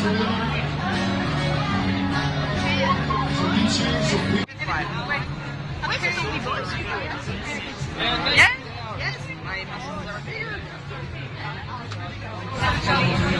Yes? Yes. My muscles are there.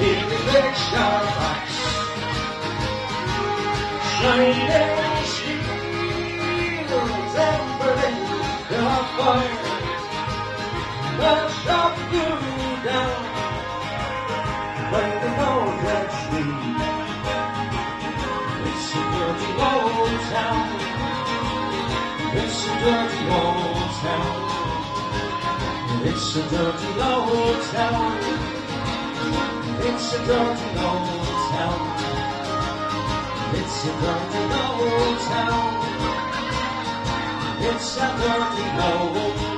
in big Starbucks. Shining steels and burning the fire. They'll shut you down when the Lord lets me. It's a dirty old town. It's a dirty old town. It's a dirty old town. It's a dirty old town. It's a dirty old town. It's a dirty old